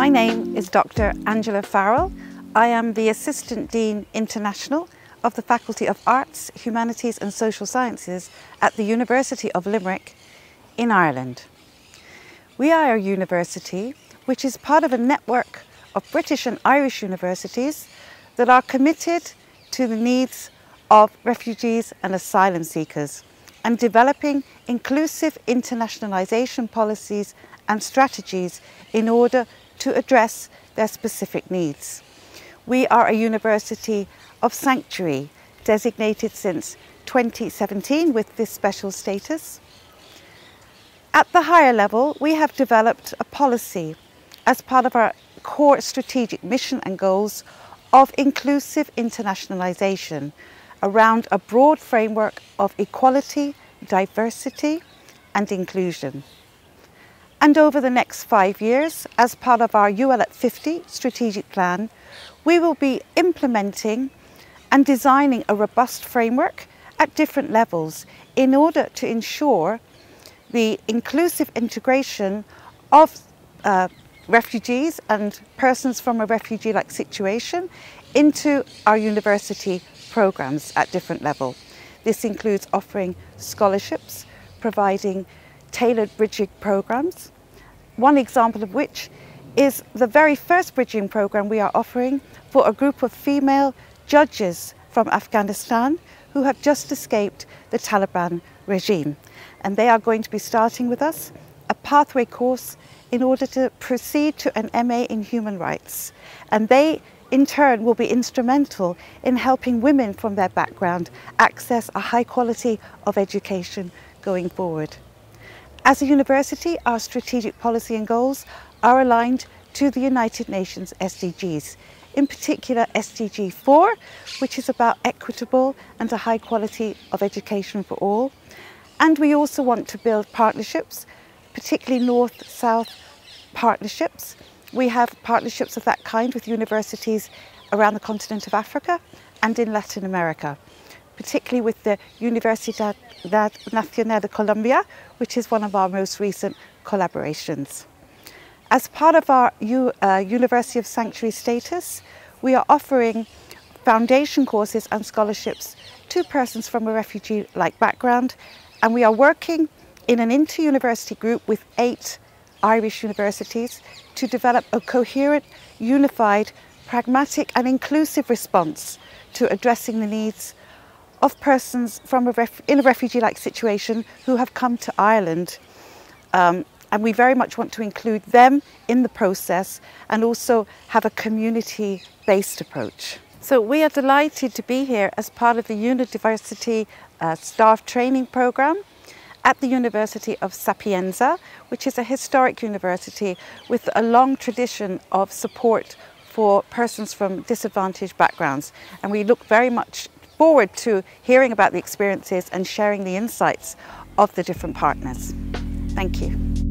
My name is Dr. Angela Farrell. I am the Assistant Dean International of the Faculty of Arts, Humanities and Social Sciences at the University of Limerick in Ireland. We are a university which is part of a network of British and Irish universities that are committed to the needs of refugees and asylum seekers and developing inclusive internationalisation policies and strategies in order to address their specific needs. We are a university of sanctuary designated since 2017 with this special status. At the higher level, we have developed a policy as part of our core strategic mission and goals of inclusive internationalisation around a broad framework of equality, diversity and inclusion. And over the next five years, as part of our UL at 50 strategic plan, we will be implementing and designing a robust framework at different levels in order to ensure the inclusive integration of uh, refugees and persons from a refugee-like situation into our university programs at different levels. This includes offering scholarships, providing tailored bridging programs. One example of which is the very first bridging program we are offering for a group of female judges from Afghanistan who have just escaped the Taliban regime. And they are going to be starting with us a pathway course in order to proceed to an MA in human rights. And they in turn will be instrumental in helping women from their background access a high quality of education going forward. As a university, our strategic policy and goals are aligned to the United Nations SDGs, in particular SDG 4, which is about equitable and a high quality of education for all. And we also want to build partnerships, particularly North-South partnerships. We have partnerships of that kind with universities around the continent of Africa and in Latin America particularly with the Universidad Nacional de Colombia, which is one of our most recent collaborations. As part of our U, uh, University of Sanctuary status, we are offering foundation courses and scholarships to persons from a refugee-like background, and we are working in an inter-university group with eight Irish universities to develop a coherent, unified, pragmatic and inclusive response to addressing the needs of persons from a in a refugee-like situation who have come to Ireland. Um, and we very much want to include them in the process and also have a community-based approach. So we are delighted to be here as part of the University uh, Staff Training Programme at the University of Sapienza, which is a historic university with a long tradition of support for persons from disadvantaged backgrounds. And we look very much forward to hearing about the experiences and sharing the insights of the different partners. Thank you.